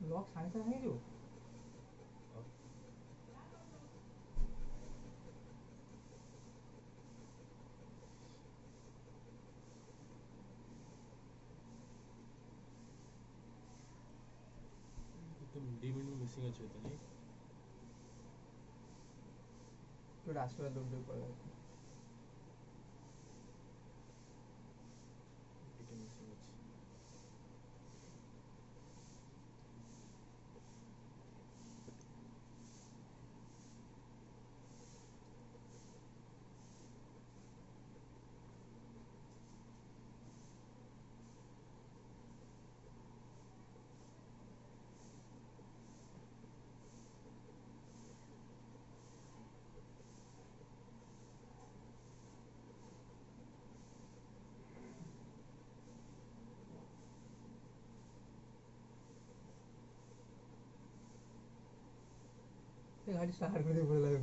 lock सांगता नाही देऊ डीमिन में मिसिंग अच्छे होते नहीं तो डास्टर दो दो पड़ गए हाडी सार गर्दै बोलायो